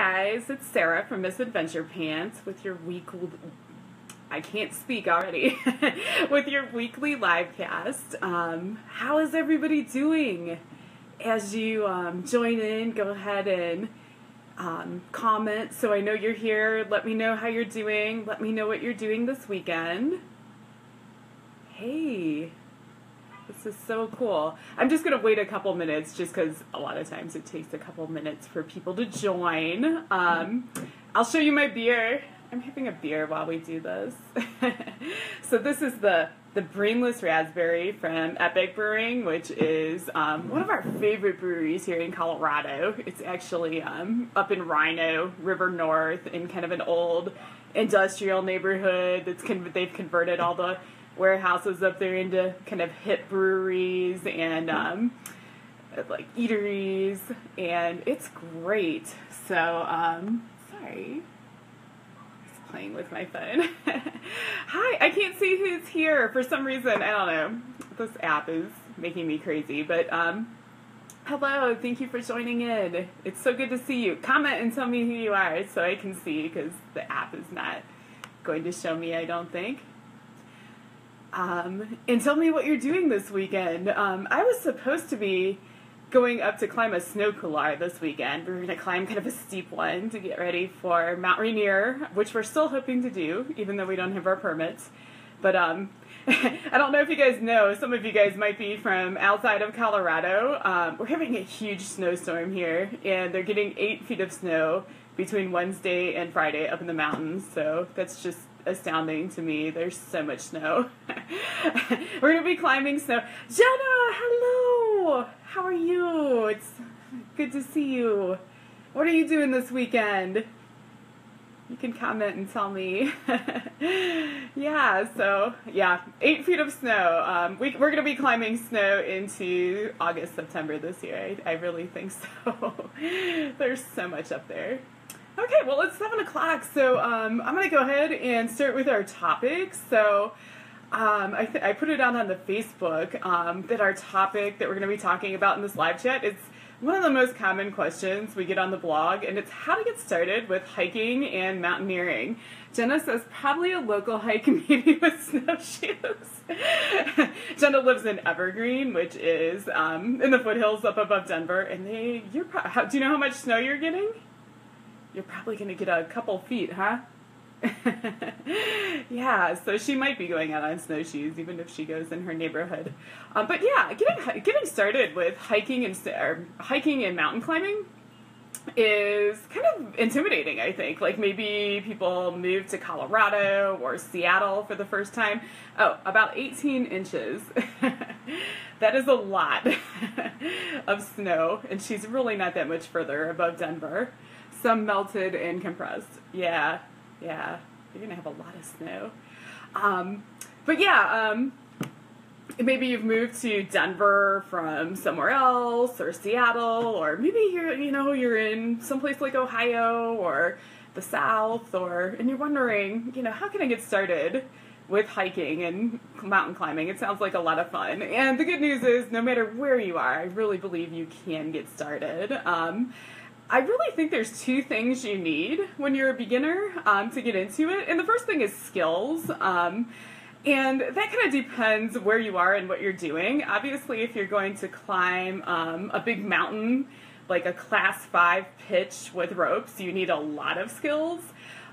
guys, it's Sarah from Miss Adventure Pants with your weekly. I can't speak already. with your weekly live cast. Um, how is everybody doing? As you um, join in, go ahead and um, comment so I know you're here. Let me know how you're doing. Let me know what you're doing this weekend. Hey, this is so cool. I'm just going to wait a couple minutes just because a lot of times it takes a couple minutes for people to join. Um, I'll show you my beer. I'm having a beer while we do this. so this is the the Brainless Raspberry from Epic Brewing, which is um, one of our favorite breweries here in Colorado. It's actually um, up in RiNo, River North, in kind of an old industrial neighborhood that's con- they've converted all the warehouses up there into kind of hip breweries and um, like eateries, and it's great. So, um, sorry, just playing with my phone. Hi, I can't see who's here for some reason. I don't know. This app is making me crazy, but um, hello, thank you for joining in. It's so good to see you. Comment and tell me who you are so I can see because the app is not going to show me. I don't think. Um, and tell me what you're doing this weekend. Um, I was supposed to be going up to climb a snow couloir this weekend. We are going to climb kind of a steep one to get ready for Mount Rainier, which we're still hoping to do, even though we don't have our permits. But um, I don't know if you guys know, some of you guys might be from outside of Colorado. Um, we're having a huge snowstorm here, and they're getting eight feet of snow between Wednesday and Friday up in the mountains. So that's just astounding to me. There's so much snow. We're to be climbing snow. Jenna, hello! How are you? It's good to see you. What are you doing this weekend? You can comment and tell me. yeah, so, yeah, eight feet of snow. Um, we, we're to be climbing snow into August, September this year. I, I really think so. There's so much up there. Okay, well, it's 7 o'clock, so um, I'm going to go ahead and start with our topic. So, um, I, I, put it out on the Facebook um, that our topic that we're going to be talking about in this live chat is one of the most common questions we get on the blog, and it's how to get started with hiking and mountaineering. Jenna says probably a local hike, maybe with snowshoes. Jenna lives in Evergreen, which is um, in the foothills up above Denver, and they you're how, do you know how much snow you're getting? You're probably going to get a couple feet, huh? yeah, so she might be going out on snowshoes, even if she goes in her neighborhood. Um, but yeah, getting getting started with hiking and or hiking and mountain climbing is kind of intimidating. I think, like maybe people move to Colorado or Seattle for the first time. Oh, about 18 inches. that is a lot of snow, and she's really not that much further above Denver some melted and compressed. Yeah, yeah. You're gonna have a lot of snow. Um, but yeah, um, maybe you've moved to Denver from somewhere else or Seattle, or maybe you're you know you're in someplace like Ohio or the South, or and you're wondering you know how can I get started with hiking and mountain climbing. It sounds like a lot of fun. And the good news is, no matter where you are, I really believe you can get started. Um, I really think there's two things you need when you're a beginner um, to get into it. And the first thing is skills. Um, and that kind of depends where you are and what you're doing. Obviously, if you're going to climb um, a big mountain, like a class five pitch with ropes, you need a lot of skills.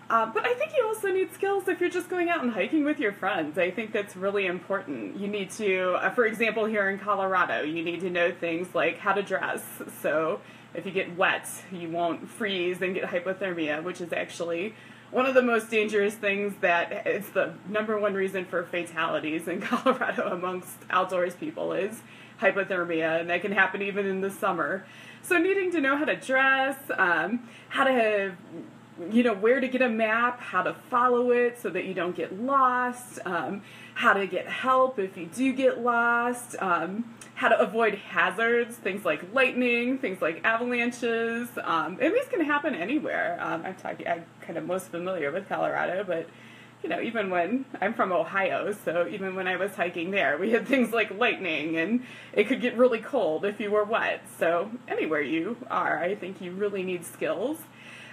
Uh, but I think you also need skills if you're just going out and hiking with your friends. I think that's really important. You need to, uh, for example, here in Colorado, you need to know things like how to dress. So if you get wet, you won't freeze and get hypothermia, which is actually one of the most dangerous things that it's the number one reason for fatalities in Colorado amongst outdoors people is hypothermia, and that can happen even in the summer. So needing to know how to dress, um, how to you know where to get a map, how to follow it so that you don't get lost, um, how to get help if you do get lost. Um, how to avoid hazards, things like lightning, things like avalanches, um, and these can happen anywhere. Um, I'm talking, I'm kind of most familiar with Colorado, but you know, even when I'm from Ohio, so even when I was hiking there, we had things like lightning, and it could get really cold if you were wet. So anywhere you are, I think you really need skills.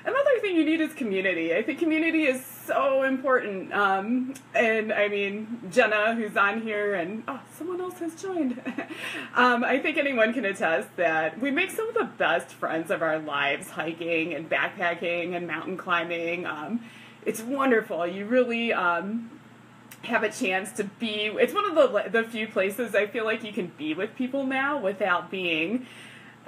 Another thing you need is community. I think community is so important. Um, and I mean, Jenna, who's on here, and oh, someone else has joined. um, I think anyone can attest that we make some of the best friends of our lives hiking and backpacking and mountain climbing. Um, it's wonderful. You really um, have a chance to be. It's one of the the few places I feel like you can be with people now without being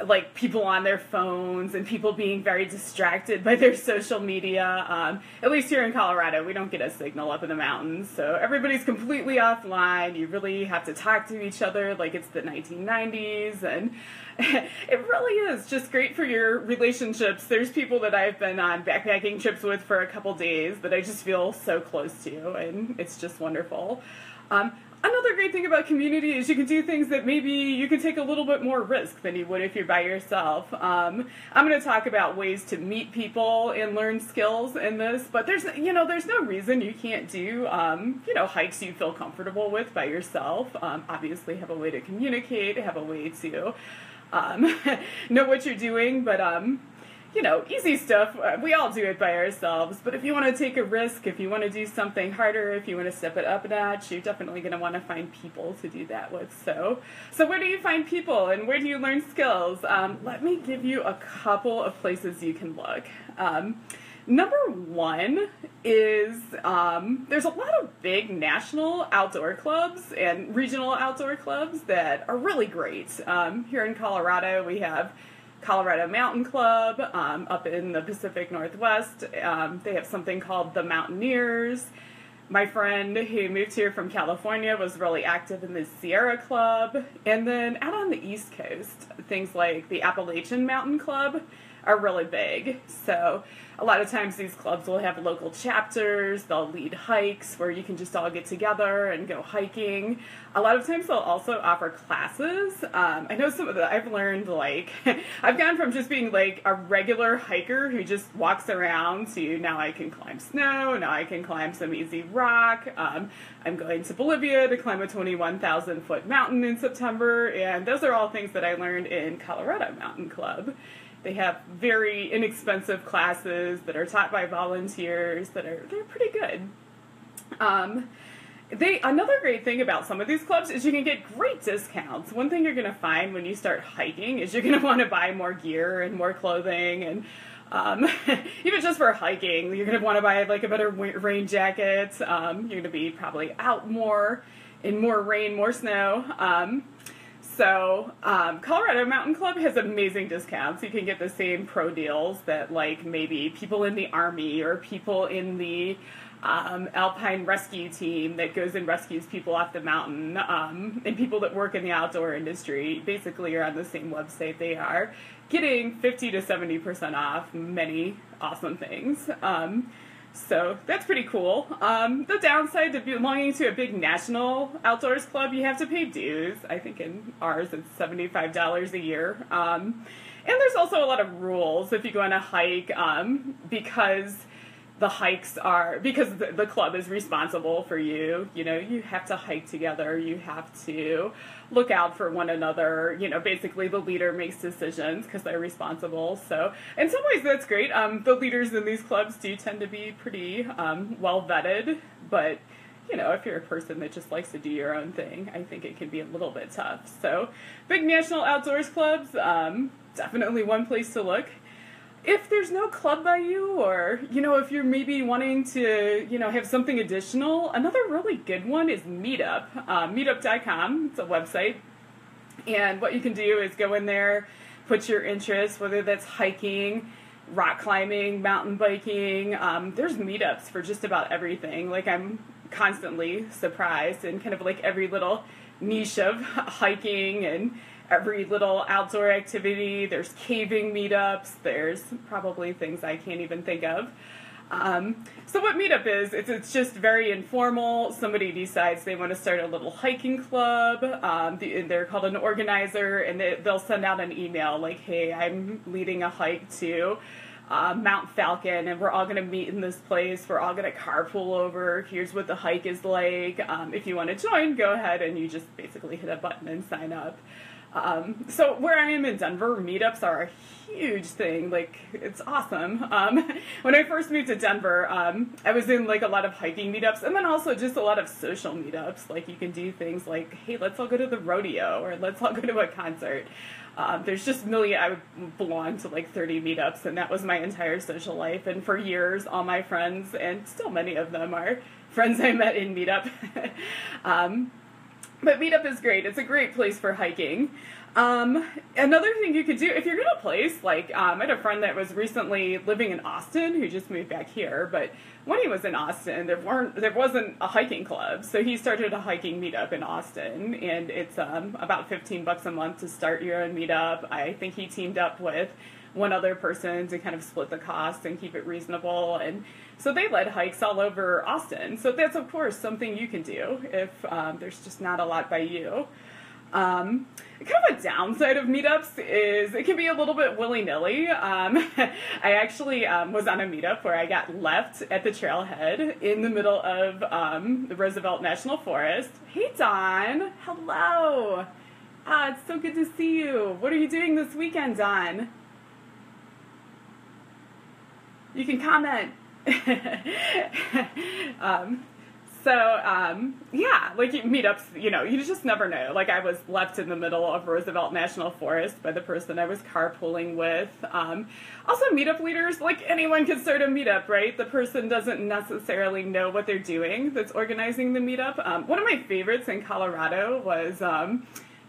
like people on their phones and people being very distracted by their social media. Um, at least here in Colorado, we don't get a signal up in the mountains, so everybody's completely offline. You really have to talk to each other like it's the 1990s, and it really is just great for your relationships. There's people that I've been on backpacking trips with for a couple days that I just feel so close to, and it's just wonderful. Um, Another great thing about community is you can do things that maybe you can take a little bit more risk than you would if you're by yourself. Um, I'm going to talk about ways to meet people and learn skills in this, but there's you know there's no reason you can't do um, you know hikes you feel comfortable with by yourself. Um, obviously, have a way to communicate, have a way to um, know what you're doing, but um, you know, easy stuff. Uh, we all do it by ourselves. But if you want to take a risk, if you want to do something harder, if you want to step it up a notch, you're definitely going to want to find people to do that with. So, so where do you find people and where do you learn skills? Um, let me give you a couple of places you can look. Um, number one is um, there's a lot of big national outdoor clubs and regional outdoor clubs that are really great. Um, here in Colorado, we have Colorado Mountain Club um, up in the Pacific Northwest. Um, they have something called the Mountaineers. My friend who moved here from California was really active in the Sierra Club. And then out on the East Coast, things like the Appalachian Mountain Club are really big. So a lot of times these clubs will have local chapters, they'll lead hikes where you can just all get together and go hiking. A lot of times they'll also offer classes. Um, I know some of the, I've learned like, I've gone from just being like a regular hiker who just walks around to now I can climb snow, now I can climb some easy rock. Um, I'm going to Bolivia to climb a 21,000 foot mountain in September, and those are all things that I learned in Colorado Mountain Club. They have very inexpensive classes that are taught by volunteers that are they're pretty good. Um, they another great thing about some of these clubs is you can get great discounts. One thing you're going to find when you start hiking is you're going to want to buy more gear and more clothing and um, even just for hiking, you're going to want to buy like a better rain jacket. Um, you're going to be probably out more in more rain, more snow. Um, so, um, Colorado Mountain Club has amazing discounts. You can get the same pro deals that, like, maybe people in the Army or people in the um, Alpine rescue team that goes and rescues people off the mountain, um, and people that work in the outdoor industry basically are on the same website. They are getting 50 to 70% off many awesome things. Um, so that's pretty cool. Um, the downside to belonging to a big national outdoors club, you have to pay dues. I think in ours it's $75 a year. Um, and there's also a lot of rules if you go on a hike um, because the hikes are because the club is responsible for you. You know you have to hike together. You have to look out for one another. You know basically the leader makes decisions because they're responsible. So in some ways that's great. Um, the leaders in these clubs do tend to be pretty um, well vetted but you know, if you're a person that just likes to do your own thing, I think it can be a little bit tough. So, big national outdoors clubs, um, definitely one place to look if there's no club by you or you know if you're maybe wanting to you know have something additional another really good one is meetup. Uh, meetup.com it's a website. And what you can do is go in there put your interests whether that's hiking rock climbing mountain biking um, there's meetups for just about everything. Like i'm constantly surprised and kind of like every little niche of hiking and every little outdoor activity. There's caving meetups. There's probably things I can't even think of. Um, so what meetup is, it's, it's just very informal. Somebody decides they want to start a little hiking club. Um, the, they're called an organizer, and they, will send out an email like, "Hey, I'm leading a hike to uh, Mount Falcon, and we're all going to meet in this place. We're all going to carpool over. Here's what the hike is like. Um, if you want to join, go ahead and you just basically hit a button and sign up." Um, so where I am in Denver, meetups are a huge thing. Like it's awesome. Um, when I first moved to Denver, um, I was in like a lot of hiking meetups, and then also just a lot of social meetups. Like you can do things like, hey, let's all go to the rodeo, or let's all go to a concert. Um, there's just million. I belonged to like 30 meetups, and that was my entire social life. And for years, all my friends, and still many of them, are friends I met in meetup. but Meetup is great. It's a great place for hiking. Um, another thing you could do if you're in a place like um, I had a friend that was recently living in Austin who just moved back here, but when he was in Austin, there weren't there wasn't a hiking club, so he started a hiking meetup in Austin, and it's um, about 15 bucks a month to start your own meetup. I think he teamed up with one other person to kind of split the cost and keep it reasonable and so they led hikes all over Austin. So that's, of course, something you can do if um, there's just not a lot by you. Um, kind of a downside of meetups is it can be a little bit willy nilly. Um, I actually um, was on a meetup where I got left at the trailhead in the middle of um, the Roosevelt National Forest. Hey, Don. Hello. Ah, it's so good to see you. What are you doing this weekend, Don? You can comment. um, so um, yeah, like meetups, you know, you just never know. Like I was left in the middle of Roosevelt National Forest by the person I was carpooling with. Um, also, meetup leaders, like anyone can start a meetup, right? The person doesn't necessarily know what they're doing that's organizing the meetup. Um, one of my favorites in Colorado was.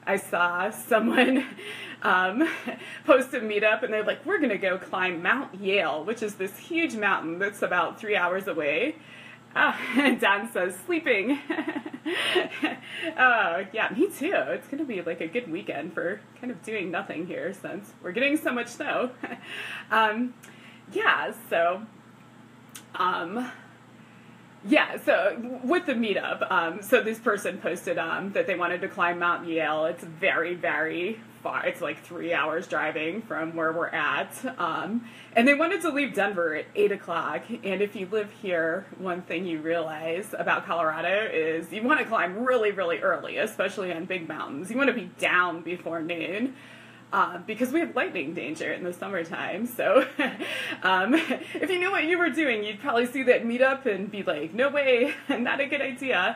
I saw someone um, post a meetup and they're like, we're going to go climb Mount Yale, which is this huge mountain that's about three hours away. Uh, and Don says, sleeping. oh, yeah, me too. It's going to be like a good weekend for kind of doing nothing here since we're getting so much snow. um, yeah, so. Um, yeah, so with the meetup, um, so this person posted um, that they wanted to climb Mount Yale. It's very, very far. It's like three hours driving from where we're at. Um, and they wanted to leave Denver at 8 o'clock. And if you live here, one thing you realize about Colorado is you want to climb really, really early, especially on big mountains. You want to be down before noon. Uh, because we have lightning danger in the summertime. So, um, if you knew what you were doing, you'd probably see that meetup and be like, no way, not a good idea.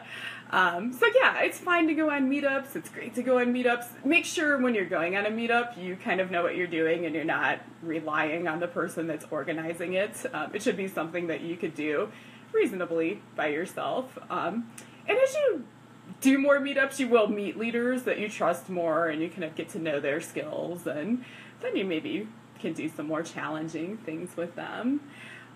Um, so, yeah, it's fine to go on meetups. It's great to go on meetups. Make sure when you're going on a meetup, you kind of know what you're doing and you're not relying on the person that's organizing it. Um, it should be something that you could do reasonably by yourself. Um, and as you do more meetups, you will meet leaders that you trust more and you kind of get to know their skills and then you maybe can do some more challenging things with them.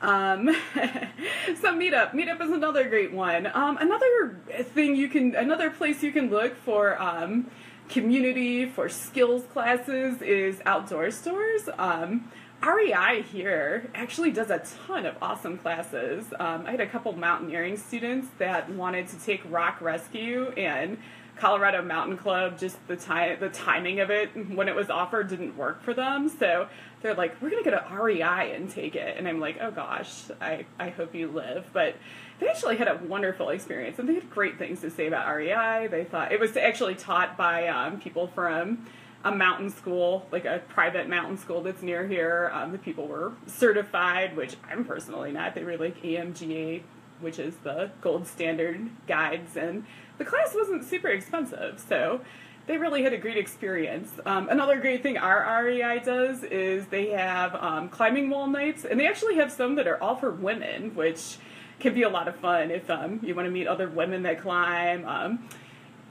Um, so meetup, meetup is another great one. Um, another thing you can, another place you can look for um, community for skills classes is outdoor stores. Um, REI here actually does a ton of awesome classes. Um, I had a couple mountaineering students that wanted to take rock rescue and Colorado Mountain Club, just the time the timing of it when it was offered didn't work for them. So they're like, we're gonna go to REI and take it. And I'm like, oh gosh, I, I hope you live. But they actually had a wonderful experience and they had great things to say about REI. They thought it was actually taught by um, people from a mountain school, like a private mountain school that's near here. Um, the people were certified, which I'm personally not. They were like AMGA, which is the gold standard guides, and the class wasn't super expensive, so they really had a great experience. Um, another great thing our REI does is they have um, climbing wall nights, and they actually have some that are all for women, which can be a lot of fun if um, you want to meet other women that climb.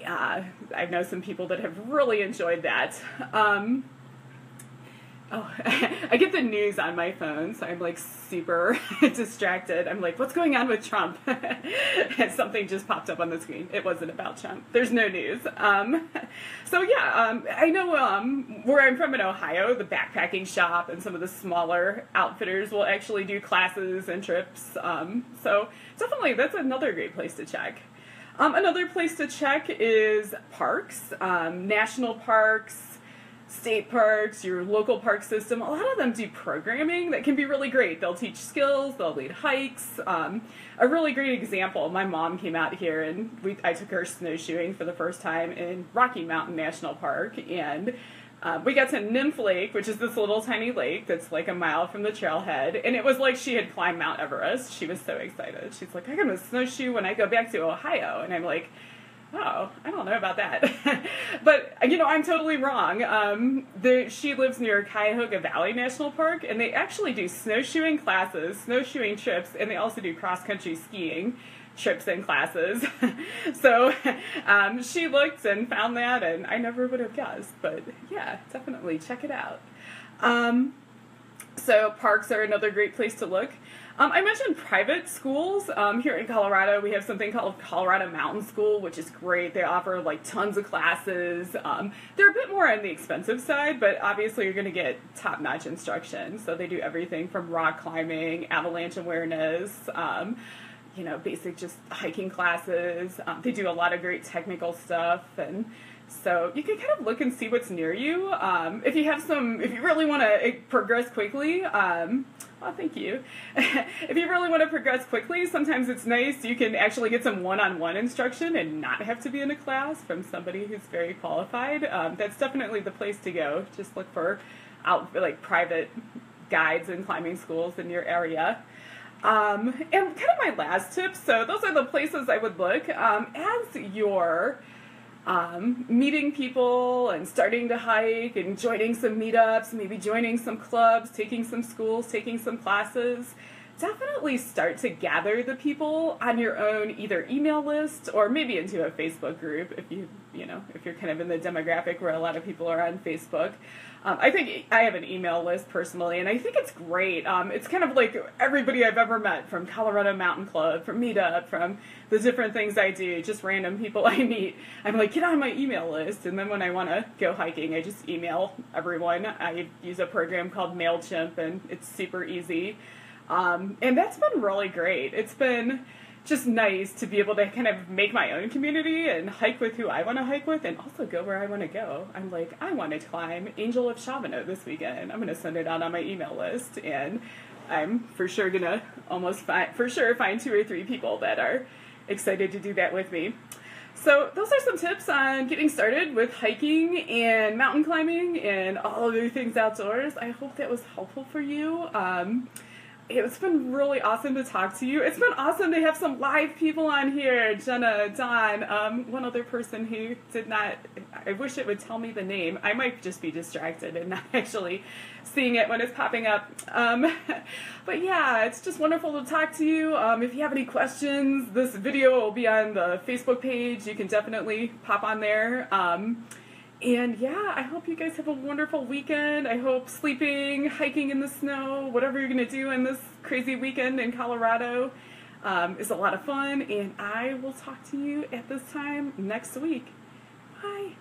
Um, uh, I know some people that have really enjoyed that. Um, oh, I get the news on my phone, so I'm like super distracted. I'm like, what's going on with Trump? and something just popped up on the screen. It wasn't about Trump. There's no news. Um, so yeah, um, I know um, where I'm from in Ohio, the backpacking shop and some of the smaller outfitters will actually do classes and trips. Um, so definitely, that's another great place to check. Um, another place to check is parks, um, national parks, state parks, your local park system, a lot of them do programming that can be really great. They'll teach skills, they'll lead hikes. Um, a really great example, my mom came out here and we, I took her snowshoeing for the first time in Rocky Mountain National Park. And uh, we got to Nymph Lake, which is this little tiny lake that's like a mile from the trailhead. And it was like she had climbed Mount Everest. She was so excited. She's like, I'm going to snowshoe when I go back to Ohio. And I'm like, oh, I don't know about that. but, you know, I'm totally wrong. Um, the, she lives near Cuyahoga Valley National Park, and they actually do snowshoeing classes, snowshoeing trips, and they also do cross country skiing trips and classes. so um, she looked and found that, and I never would have guessed. But yeah, definitely check it out. Um, so parks are another great place to look. Um, I mentioned private schools. Um, here in Colorado, we have something called Colorado Mountain School, which is great. They offer like tons of classes. Um, they're a bit more on the expensive side, but obviously you're going to get top notch instruction. So they do everything from rock climbing, avalanche awareness, um, you know, basic just hiking classes. Um, they do a lot of great technical stuff and so you can kind of look and see what's near you. Um, if you have some, if you really want to eh, progress quickly, um, oh, thank you. if you really want to progress quickly, sometimes it's nice. You can actually get some one-on-one instruction and not have to be in a class from somebody who's very qualified. Um, that's definitely the place to go. Just look for out like private guides and climbing schools in your area. Um, and kind of my last tip. So those are the places I would look um, as your um, meeting people and starting to hike and joining some meetups, maybe joining some clubs, taking some schools, taking some classes. Definitely start to gather the people on your own either email list or maybe into a Facebook group if you you know if you're kind of in the demographic where a lot of people are on Facebook. Um, I think I have an email list personally, and I think it's great. Um, it's kind of like everybody I've ever met from Colorado Mountain Club, from Meetup, from the different things I do, just random people I meet. I'm like, get on my email list. And then when I want to go hiking, I just email everyone. I use a program called MailChimp, and it's super easy. Um, and that's been really great. It's been just nice to be able to kind of make my own community and hike with who I want to hike with and also go where I want to go. I'm like, I want to climb Angel of Shavano this weekend. I'm going to send it out on my email list and I'm for sure going to almost find, for sure find two or three people that are excited to do that with me. So those are some tips on getting started with hiking and mountain climbing and all of the things outdoors. I hope that was helpful for you. Um, it's been really awesome to talk to you. It's been awesome to have some live people on here. Jenna, Don, um, one other person who did not, I wish it would tell me the name. I might just be distracted and not actually seeing it when it's popping up. Um, but yeah, it's just wonderful to talk to you. Um, if you have any questions, this video will be on the Facebook page. You can definitely pop on there. And yeah, I hope you guys have a wonderful weekend. I hope sleeping, hiking in the snow, whatever you're going to do in this crazy weekend in Colorado um, is a lot of fun. And I will talk to you at this time next week. Bye.